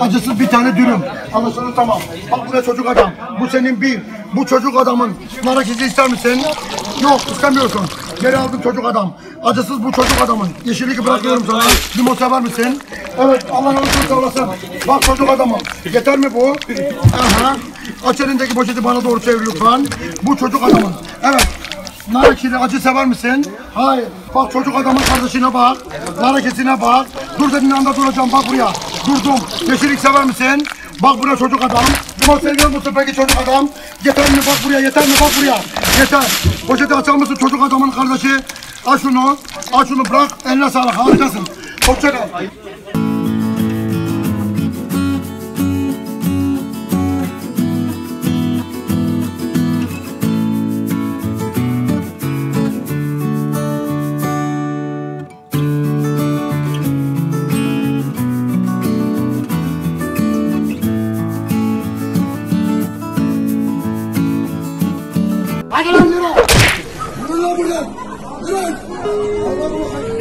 Acısız bir tane dürüm. Anlaşıldı tamam. Bak buraya çocuk adam. Bu senin bir. Bu çocuk adamın. Nar ekşisi ister misin? Yok istemiyorsun. Geri aldım çocuk adam. Acısız bu çocuk adamın. Yeşillik bırakıyorum sana. Limon sever misin? Evet Allah razı olsun. Bak çocuk adamım. Yeter mi bu? Aha. Aç elindeki poşeti bana doğru çevir lütfen. Bu çocuk adamın. Evet. Nar ekşili acı sever misin? Hayır. Bak çocuk adamın kardeşine bak. Nar ekşisine bak. Dur dediğin anda duracağım. Bak buraya. Durdum. Yeşillik sever misin? Bak buraya çocuk adam. Limon seviyor musun peki çocuk adam? Yeter mi? Bak buraya. Yeter mi? Bak buraya. Yeter. Poşeti açar mısın çocuk adamın kardeşi? Aç şunu. Aç şunu bırak. Eline sağlık. Harikasın. Hoşça Bagaimana? Bagaimana? Bagaimana? Bagaimana?